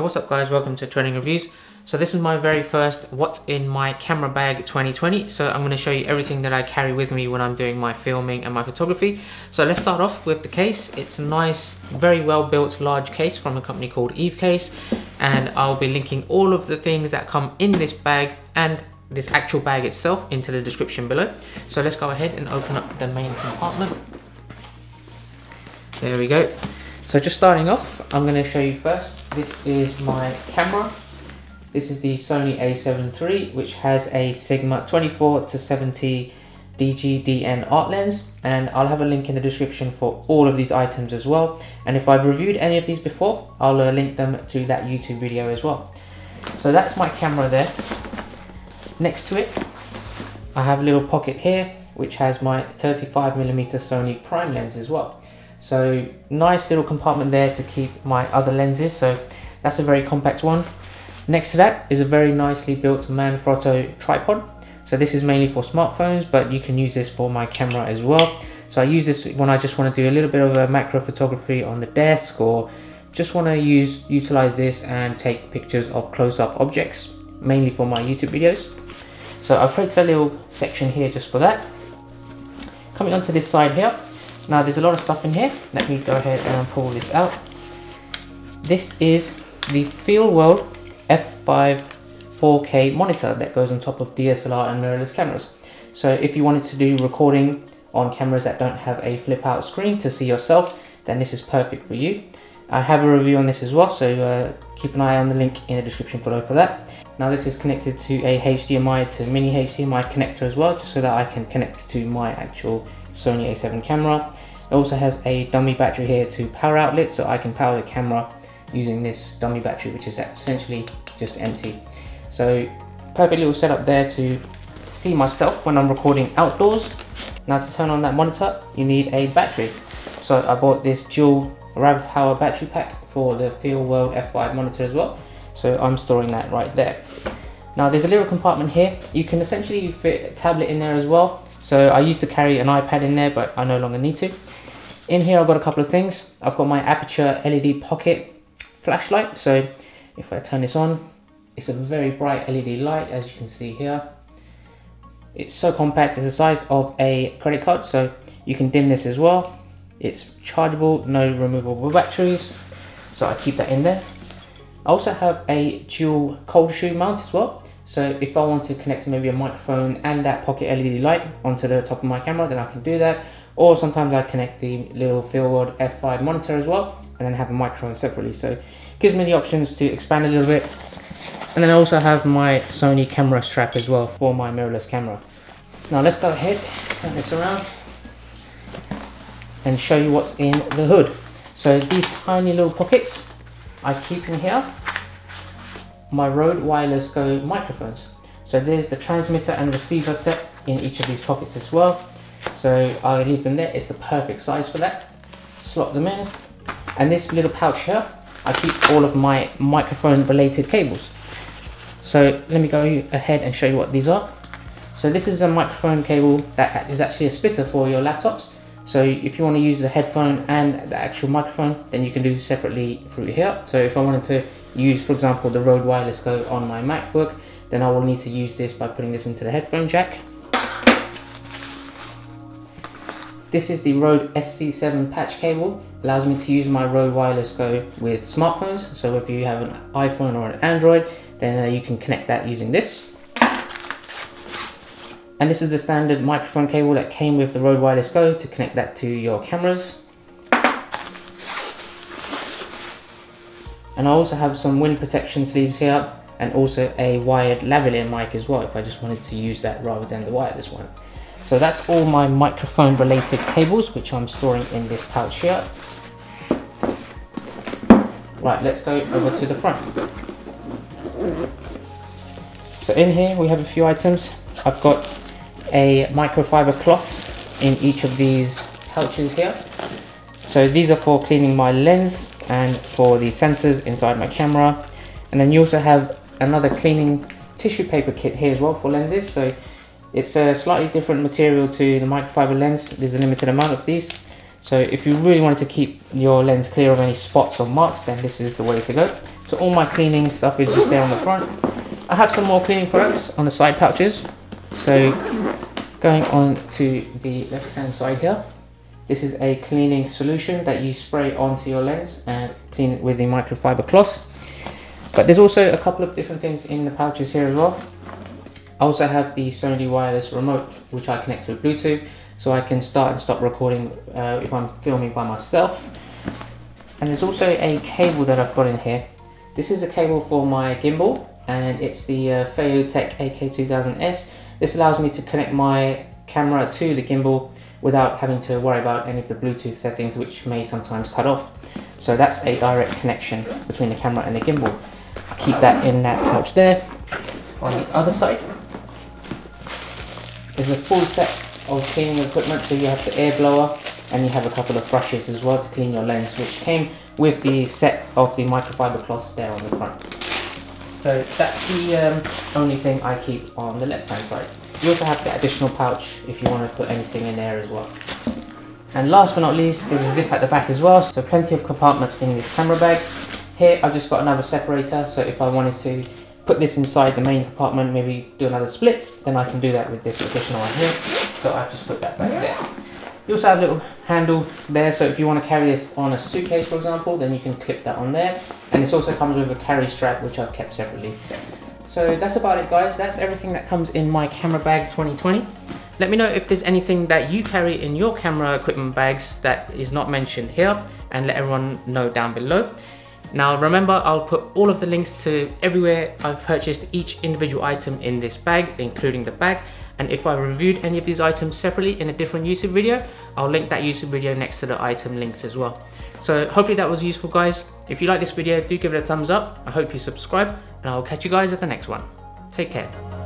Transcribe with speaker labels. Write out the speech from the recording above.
Speaker 1: Hey, what's up guys? Welcome to Trending Reviews. So this is my very first what's in my camera bag 2020. So I'm going to show you everything that I carry with me when I'm doing my filming and my photography. So let's start off with the case. It's a nice, very well built large case from a company called Evecase. And I'll be linking all of the things that come in this bag and this actual bag itself into the description below. So let's go ahead and open up the main compartment. There we go. So just starting off, I'm going to show you first, this is my camera. This is the Sony a7 III, which has a Sigma 24 to 70 DG-DN art lens, and I'll have a link in the description for all of these items as well. And if I've reviewed any of these before, I'll uh, link them to that YouTube video as well. So that's my camera there. Next to it, I have a little pocket here, which has my 35mm Sony prime lens as well. So nice little compartment there to keep my other lenses. So that's a very compact one. Next to that is a very nicely built Manfrotto tripod. So this is mainly for smartphones, but you can use this for my camera as well. So I use this when I just want to do a little bit of a macro photography on the desk or just want to use utilize this and take pictures of close-up objects, mainly for my YouTube videos. So I've created a little section here just for that. Coming onto this side here, now there's a lot of stuff in here. Let me go ahead and pull this out. This is the Feelworld F5 4K monitor that goes on top of DSLR and mirrorless cameras. So if you wanted to do recording on cameras that don't have a flip out screen to see yourself, then this is perfect for you. I have a review on this as well, so uh, keep an eye on the link in the description below for that. Now this is connected to a HDMI to mini HDMI connector as well, just so that I can connect to my actual Sony a7 camera. It also has a dummy battery here to power outlet, so I can power the camera using this dummy battery, which is essentially just empty. So perfect little setup there to see myself when I'm recording outdoors. Now to turn on that monitor, you need a battery. So I bought this dual RavPower battery pack for the Feelworld F5 monitor as well. So I'm storing that right there. Now there's a little compartment here. You can essentially fit a tablet in there as well. So I used to carry an iPad in there, but I no longer need to. In here I've got a couple of things. I've got my Aputure LED Pocket flashlight. So if I turn this on, it's a very bright LED light as you can see here. It's so compact, it's the size of a credit card, so you can dim this as well. It's chargeable, no removable batteries, so I keep that in there. I also have a dual cold shoe mount as well. So if I want to connect maybe a microphone and that pocket LED light onto the top of my camera, then I can do that. Or sometimes I connect the little Feelworld F5 monitor as well, and then have a microphone separately. So it gives me the options to expand a little bit. And then I also have my Sony camera strap as well for my mirrorless camera. Now let's go ahead, turn this around, and show you what's in the hood. So these tiny little pockets I keep in here my Rode Wireless Go microphones. So there's the transmitter and receiver set in each of these pockets as well. So I leave them there, it's the perfect size for that. Slot them in. And this little pouch here, I keep all of my microphone related cables. So let me go ahead and show you what these are. So this is a microphone cable that is actually a splitter for your laptops. So if you want to use the headphone and the actual microphone, then you can do separately through here. So if I wanted to use, for example, the Rode Wireless Go on my MacBook, then I will need to use this by putting this into the headphone jack. This is the Rode SC7 patch cable. Allows me to use my Rode Wireless Go with smartphones. So if you have an iPhone or an Android, then uh, you can connect that using this. And this is the standard microphone cable that came with the Rode Wireless Go to connect that to your cameras. And I also have some wind protection sleeves here and also a wired lavalier mic as well if I just wanted to use that rather than the wireless one. So that's all my microphone related cables which I'm storing in this pouch here. Right, let's go over to the front. So in here we have a few items. I've got a microfiber cloth in each of these pouches here. So these are for cleaning my lens and for the sensors inside my camera. And then you also have another cleaning tissue paper kit here as well for lenses. So it's a slightly different material to the microfiber lens. There's a limited amount of these. So if you really wanted to keep your lens clear of any spots or marks, then this is the way to go. So all my cleaning stuff is just there on the front. I have some more cleaning products on the side pouches. So going on to the left hand side here, this is a cleaning solution that you spray onto your lens and clean it with the microfiber cloth. But there's also a couple of different things in the pouches here as well. I also have the Sony wireless remote which I connect to Bluetooth so I can start and stop recording uh, if I'm filming by myself. And there's also a cable that I've got in here. This is a cable for my gimbal and it's the uh, Feiyutech AK2000S. This allows me to connect my camera to the gimbal without having to worry about any of the Bluetooth settings which may sometimes cut off. So that's a direct connection between the camera and the gimbal. Keep that in that pouch there. On the other side is a full set of cleaning equipment. So you have the air blower and you have a couple of brushes as well to clean your lens which came with the set of the microfiber cloths there on the front. So that's the um, only thing I keep on the left hand side. You also have the additional pouch if you want to put anything in there as well. And last but not least, there's a zip at the back as well, so plenty of compartments in this camera bag. Here I've just got another separator, so if I wanted to put this inside the main compartment, maybe do another split, then I can do that with this additional one here. So I've just put that back there. You also have a little handle there, so if you want to carry this on a suitcase, for example, then you can clip that on there. And this also comes with a carry strap, which I've kept separately. So that's about it guys, that's everything that comes in my camera bag 2020. Let me know if there's anything that you carry in your camera equipment bags that is not mentioned here and let everyone know down below. Now remember, I'll put all of the links to everywhere I've purchased each individual item in this bag, including the bag. And if I reviewed any of these items separately in a different YouTube video, I'll link that YouTube video next to the item links as well. So hopefully that was useful guys. If you like this video, do give it a thumbs up. I hope you subscribe and I'll catch you guys at the next one. Take care.